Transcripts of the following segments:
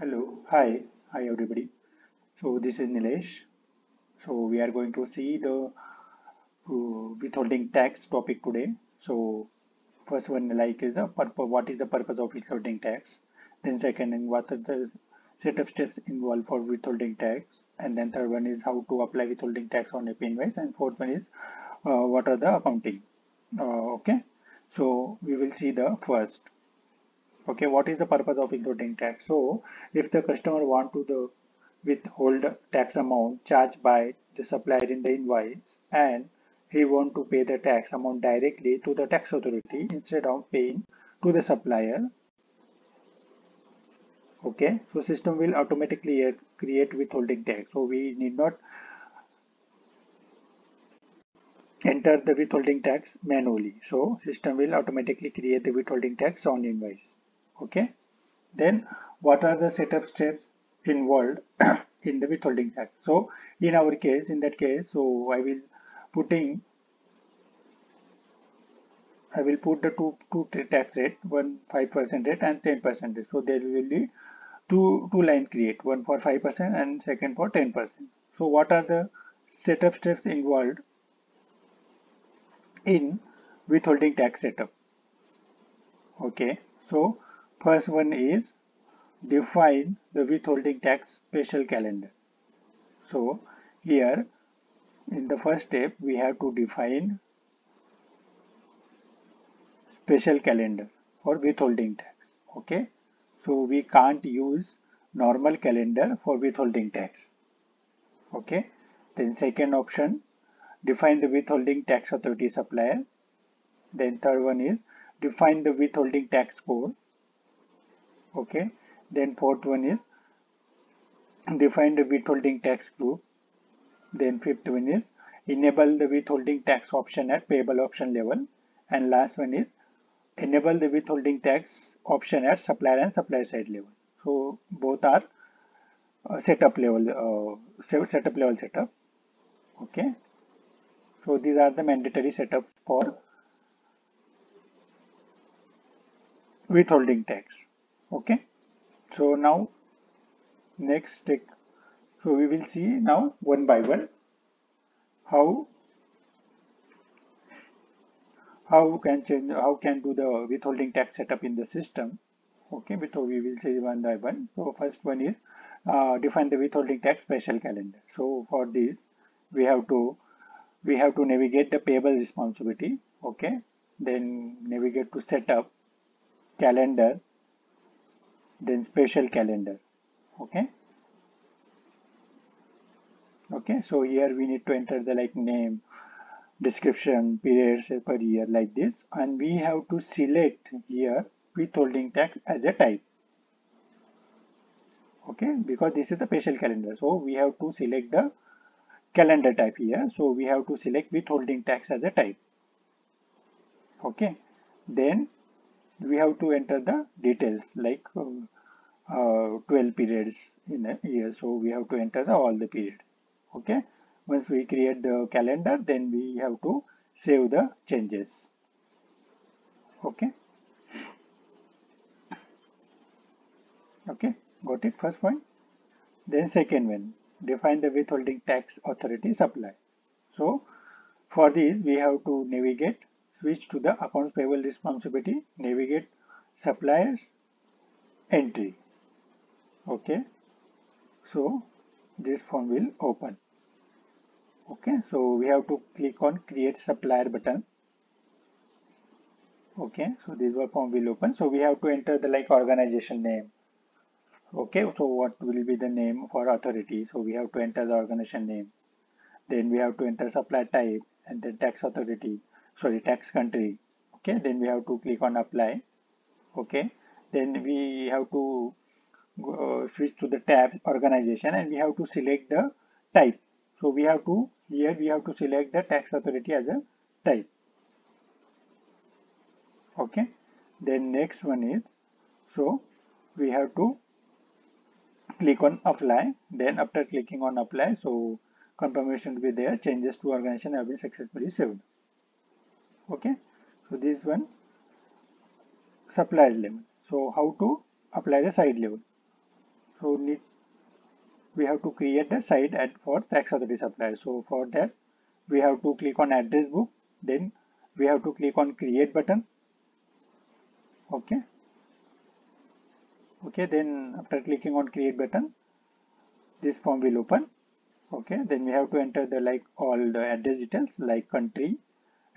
Hello, hi, hi everybody. So this is Nilesh. So we are going to see the uh, withholding tax topic today. So first one like is the purpose, what is the purpose of withholding tax? Then second, what are the set of steps involved for withholding tax? And then third one is how to apply withholding tax on AP invoice. And fourth one is uh, what are the accounting? Uh, okay. So we will see the first okay what is the purpose of withholding tax? So if the customer want to the withhold tax amount charged by the supplier in the invoice and he want to pay the tax amount directly to the tax authority instead of paying to the supplier. Okay so system will automatically uh, create withholding tax. So we need not enter the withholding tax manually. So system will automatically create the withholding tax on invoice okay. Then what are the setup steps involved in the withholding tax so in our case in that case so i will putting I will put the two two tax rate one five percent rate and ten percent rate. So there will be two two line create one for five percent and second for ten percent. So what are the setup steps involved in withholding tax setup? Okay. So First one is define the withholding tax special calendar. So here in the first step we have to define special calendar for withholding tax. Okay. So we can't use normal calendar for withholding tax. Okay. Then second option define the withholding tax authority supplier. Then third one is define the withholding tax code okay. Then fourth one is define the withholding tax group. Then fifth one is enable the withholding tax option at payable option level. And last one is enable the withholding tax option at supplier and supplier side level. So both are uh, setup level uh, setup level setup. Okay. So these are the mandatory setup for withholding tax okay. So now next take so we will see now one by one how how can change how can do the withholding tax setup in the system. Okay so we will see one by one. So first one is uh, define the withholding tax special calendar. So for this we have to we have to navigate the payable responsibility. Okay then navigate to setup calendar then special calendar. Okay? Okay so here we need to enter the like name description periods per year like this. And we have to select here withholding tax as a type. Okay because this is the special calendar. So we have to select the calendar type here. So we have to select withholding tax as a type. Okay then we have to enter the details like um, uh, 12 periods in a year so we have to enter the, all the period okay? Once we create the calendar then we have to save the changes okay? Okay got it first point? Then second one define the withholding tax authority supply. So for this we have to navigate switch to the accounts payable responsibility navigate suppliers entry. Okay. So this form will open. Okay. So we have to click on create supplier button. Okay. So this form will open. So we have to enter the like organization name. Okay. So what will be the name for authority? So we have to enter the organization name. Then we have to enter supply type and then tax authority sorry tax country. Okay then we have to click on apply. Okay then we have to go, uh, switch to the tab organization and we have to select the type. So we have to here we have to select the tax authority as a type. Okay then next one is so we have to click on apply. Then after clicking on apply so confirmation will be there. Changes to organization have been successfully saved okay. So this one supplier level. So how to apply the side level? So need we have to create the site at for tax authority supplier. So for that we have to click on address book. Then we have to click on create button. Okay. Okay then after clicking on create button this form will open. Okay then we have to enter the like all the address details like country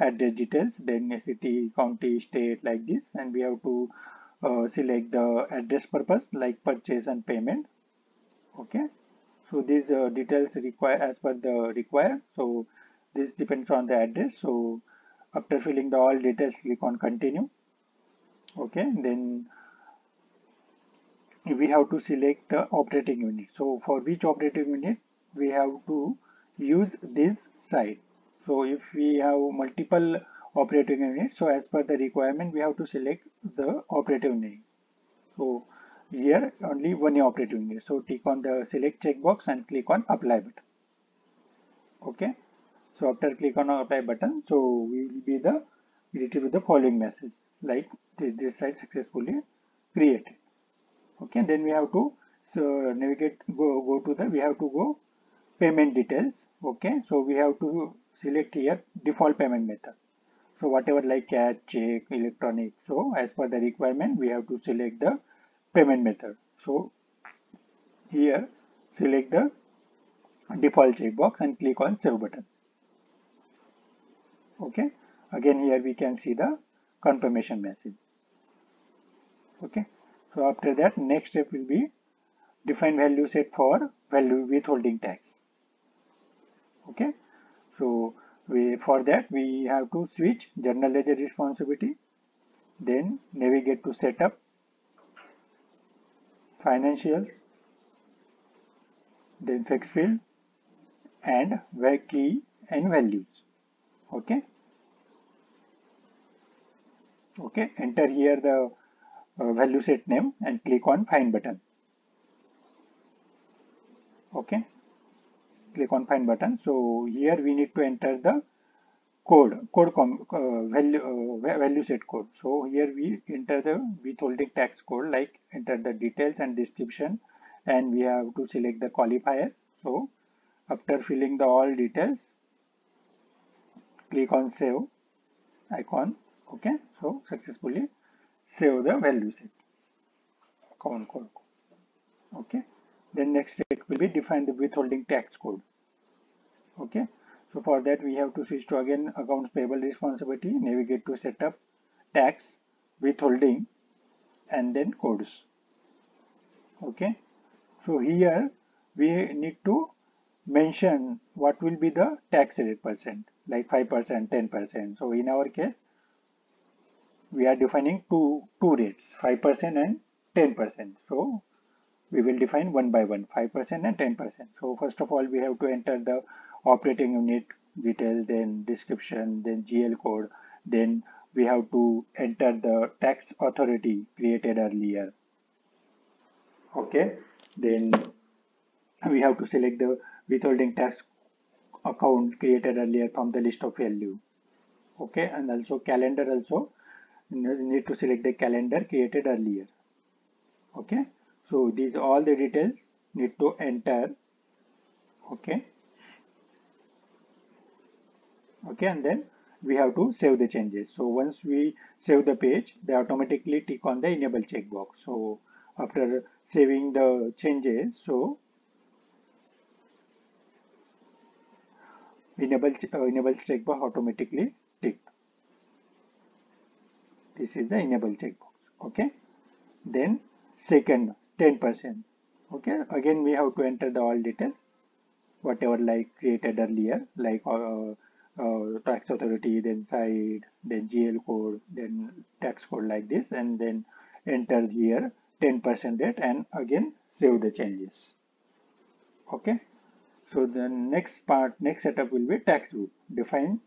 address details then city county state like this and we have to uh, select the address purpose like purchase and payment. Okay? So these uh, details require as per the required so this depends on the address. So after filling the all details click on continue. Okay? Then we have to select the operating unit. So for which operating unit we have to use this site so if we have multiple operating units so as per the requirement we have to select the operating name so here only one operating unit. So click on the select checkbox and click on apply button. Okay? So after click on apply button so we will be the greeted with the following message. Like this, this site successfully created. Okay? Then we have to so navigate go go to the we have to go payment details. Okay? So we have to select here default payment method. So whatever like cash check electronic so as per the requirement we have to select the payment method. So here select the default checkbox and click on save button. Okay? Again here we can see the confirmation message. Okay? So after that next step will be define value set for value withholding tax. Okay so we for that we have to switch general ledger responsibility then navigate to setup financial then flexfield and where key and values. Okay? Okay? Enter here the uh, value set name and click on find button. Okay click on find button. So here we need to enter the code code uh, value uh, value set code. So here we enter the withholding tax code like enter the details and description and we have to select the qualifier. So after filling the all details click on save icon okay? So successfully save the value set. Account code okay then next step will be define the withholding tax code. Okay? So for that we have to switch to again accounts payable responsibility navigate to setup tax withholding and then codes. Okay? So here we need to mention what will be the tax rate percent like 5% 10% so in our case we are defining two two rates 5% and 10% so we will define one by one 5% and 10% so first of all we have to enter the operating unit detail then description then GL code then we have to enter the tax authority created earlier. Okay? Then we have to select the withholding tax account created earlier from the list of value. Okay? And also calendar also need to select the calendar created earlier. Okay so these all the details need to enter. Okay. Okay and then we have to save the changes. So once we save the page they automatically tick on the enable checkbox. So after saving the changes so enable uh, enable checkbox automatically tick. This is the enable checkbox. Okay. Then second 10 percent. Okay? Again we have to enter the all details. Whatever like created earlier like uh, uh, tax authority then side then GL code then tax code like this and then enter here 10 percent rate and again save the changes. Okay? So the next part, next setup will be tax group. Define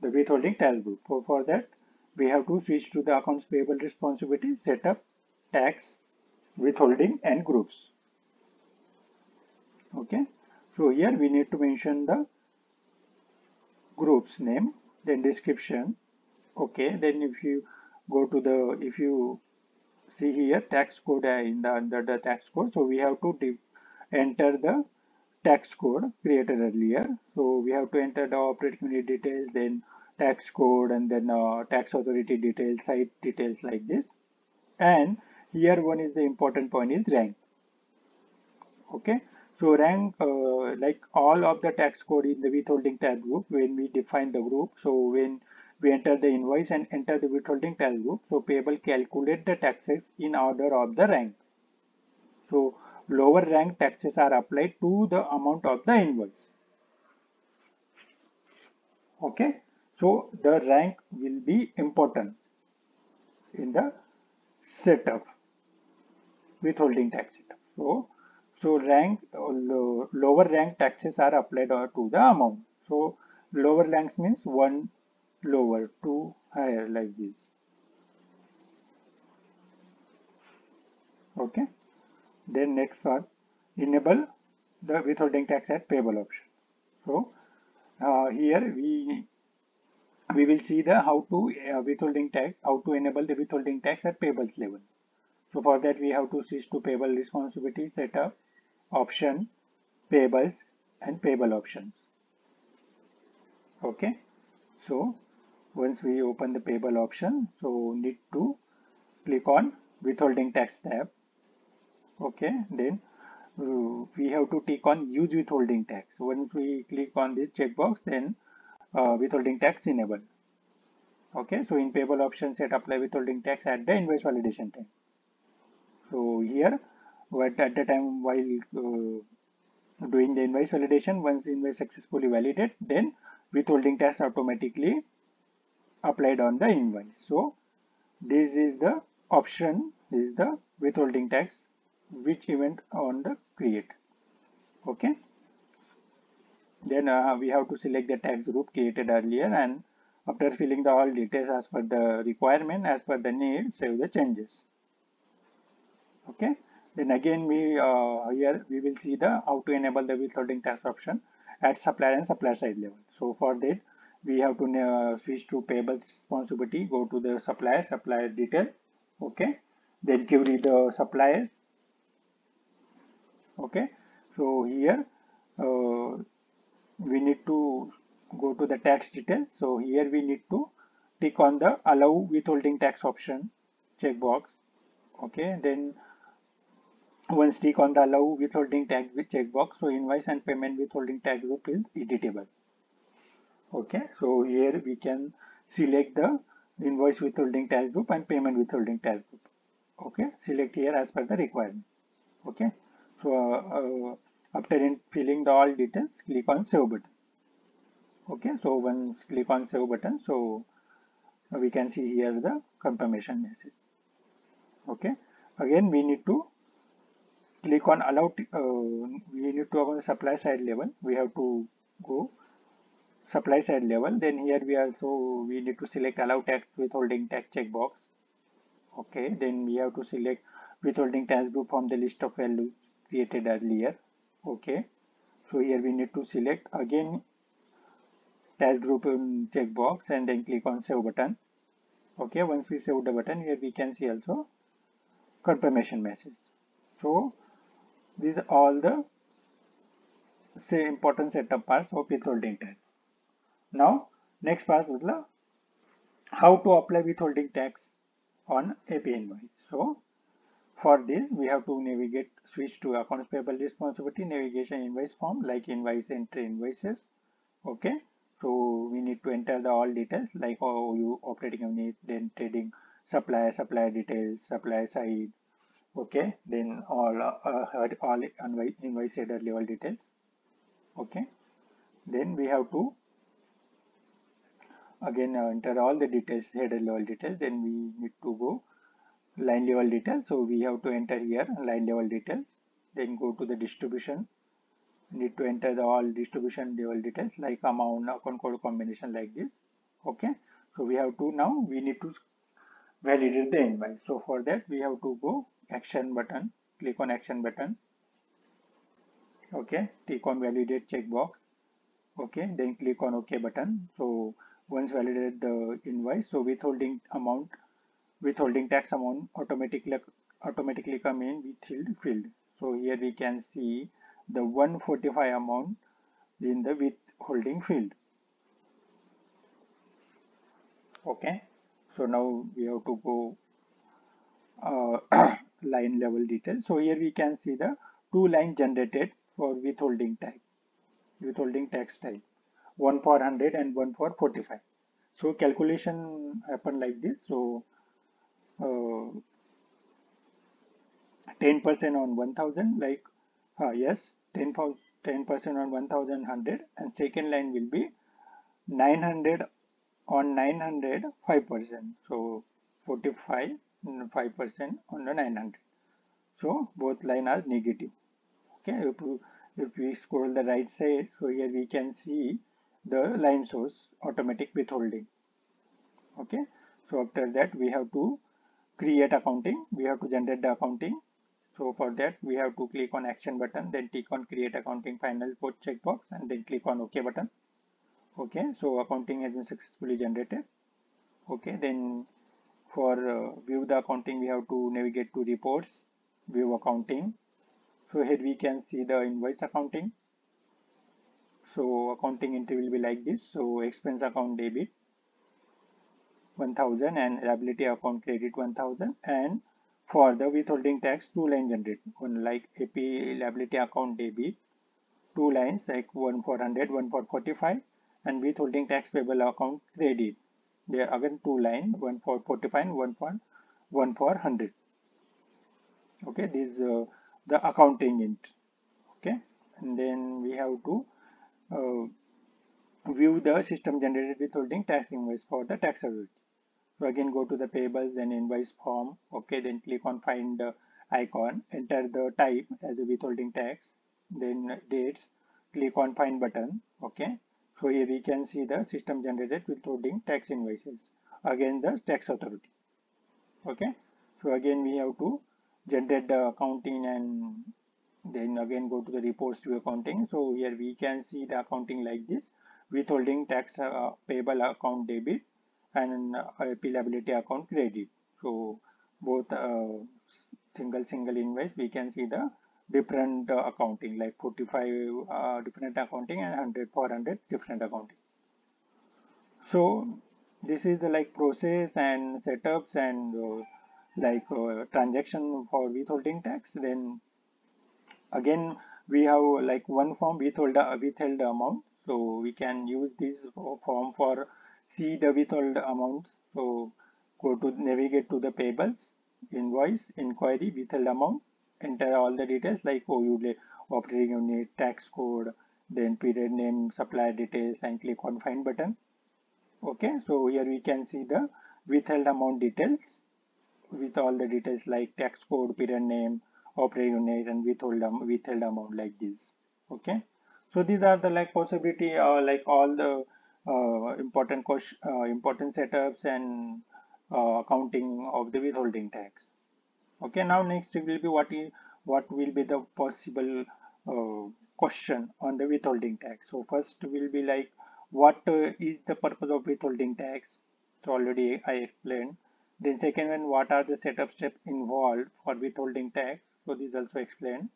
the withholding tax group. For, for that, we have to switch to the accounts payable responsibility, setup, tax, withholding and groups. Okay. So here we need to mention the group's name, then description. Okay. Then if you go to the, if you see here tax code uh, in the under the tax code so we have to enter the tax code created earlier so we have to enter the operating unit details then tax code and then uh, tax authority details site details like this and here one is the important point is rank okay so rank uh, like all of the tax code in the withholding tax group when we define the group so when we enter the invoice and enter the withholding tax group. So payable calculate the taxes in order of the rank. So lower rank taxes are applied to the amount of the invoice. Okay. So the rank will be important in the setup withholding tax. So so rank lower rank taxes are applied to the amount. So lower ranks means one lower to higher like this okay then next one enable the withholding tax at payable option so uh, here we we will see the how to uh, withholding tax how to enable the withholding tax at payables level so for that we have to switch to payable responsibility setup option payables and payable options. Okay? So once we open the payable option so need to click on withholding tax tab. Okay? Then uh, we have to tick on use withholding tax. Once we click on this checkbox then uh, withholding tax enabled okay? So in payable option set apply withholding tax at the invoice validation time so here what at the time while uh, doing the invoice validation once invoice successfully validated then withholding tax automatically applied on the invoice. So this is the option this is the withholding tax which event on the create. Okay. Then uh, we have to select the tax group created earlier and after filling the all details as per the requirement as per the need save the changes. Okay. Then again we uh, here we will see the how to enable the withholding tax option at supplier and supplier side level. So for that we have to uh, switch to payable responsibility go to the supplier supplier detail. Okay. Then query the supplier. Okay. So here uh, we need to go to the tax detail. So here we need to click on the allow withholding tax option checkbox. Okay. Then once click on the allow withholding tax checkbox. So invoice and payment withholding tax group is editable. Okay so here we can select the invoice withholding tax group and payment withholding tax group. Okay select here as per the requirement. Okay so uh, uh, after filling the all details click on save button. Okay so once click on save button so we can see here the confirmation message. Okay again we need to click on allow uh, we need to on the supply side level. We have to go supply side level. Then here we also we need to select allow tax withholding tax checkbox. Okay then we have to select withholding tax group from the list of values created earlier. Okay so here we need to select again tax group in checkbox and then click on save button. Okay once we save the button here we can see also confirmation message. So these are all the say important setup parts of withholding tax now, next part is the how to apply withholding tax on AP invoice. So, for this we have to navigate switch to accounts payable responsibility navigation invoice form like invoice entry invoices. Okay. So we need to enter the all details like how you operating unit, then trading supplier, supplier details, supplier side. Okay. Then all uh, all invoice header level details. Okay. Then we have to again uh, enter all the details header level details then we need to go line level details so we have to enter here line level details then go to the distribution need to enter the all distribution level details like amount account code combination like this okay so we have to now we need to validate the invoice so for that we have to go action button click on action button. Okay click on validate checkbox. Okay then click on ok button. So once validated the invoice so withholding amount withholding tax amount automatically automatically come in withheld field. So here we can see the 145 amount in the withholding field. Okay so now we have to go uh, line level details so here we can see the two lines generated for withholding type withholding tax type. One for 100 and one for 45 so calculation happen like this. So 10% uh, on 1000 like uh, yes 10 percent on 1100 and second line will be 900 on 900 5 percent. So 45 5 percent on the 900 so both line are negative. Okay if we, if we scroll the right side so here we can see the line source automatic withholding. Okay so after that we have to create accounting. We have to generate the accounting. So for that we have to click on action button then click on create accounting final code checkbox and then click on ok button. Okay so accounting has been successfully generated. Okay then for uh, view the accounting we have to navigate to reports view accounting. So here we can see the invoice accounting. So accounting entry will be like this. So expense account debit 1000 and liability account credit 1000 and for the withholding tax two line generate one like AP liability account debit two lines like one for 100 one for 45 and withholding tax payable account credit there again two line one for 45 and one for one for 100 okay this is uh, the accounting int okay and then we have to uh, view the system generated withholding tax invoice for the tax authority so again go to the payables then invoice form. Okay then click on find the icon enter the type as a withholding tax then dates click on find button. Okay so here we can see the system generated withholding tax invoices again the tax authority. Okay. So again we have to generate the accounting and then again go to the reports to accounting. So here we can see the accounting like this withholding tax uh, payable account debit and liability account credit. So both uh, single single invoice we can see the different uh, accounting like 45 uh, different accounting and 100 400 different accounting. So this is the like process and setups and uh, like uh, transaction for withholding tax. Then again we have like one form withhold withheld amount. So we can use this form for see the withhold amount. So go to navigate to the payables invoice inquiry withheld amount enter all the details like OU operating unit tax code then period name supplier details and click on find button okay so here we can see the withheld amount details with all the details like tax code period name operating unit and withhold withheld amount like this okay so these are the like possibility uh, like all the uh, important uh, important setups and uh, accounting of the withholding tax. Okay, now next will be what is what will be the possible question on the withholding tax. So first will be like what is the purpose of withholding tax? So already I explained. Then second one, what are the setup steps involved for withholding tax? So this also explained.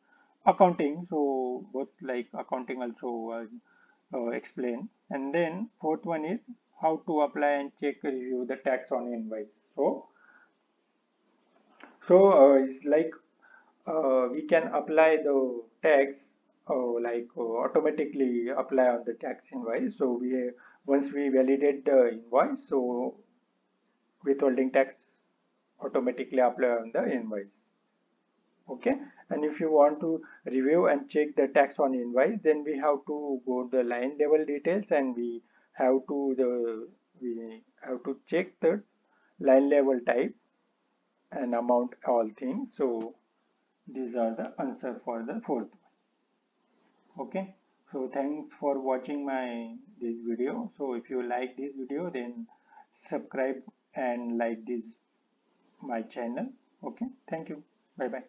Accounting, so both like accounting also uh, uh, explain and then fourth one is how to apply and check review the tax on invoice so so uh, it's like uh, we can apply the tax uh, like automatically apply on the tax invoice. So we once we validate the invoice so withholding tax automatically apply on the invoice. Okay? And if you want to review and check the tax on invoice then we have to go to the line level details and we have to the we have to check the line level type and amount all things. So these are the answer for the fourth one. Okay? So thanks for watching my this video. So if you like this video then subscribe and like this my channel. Okay? Thank you. Bye bye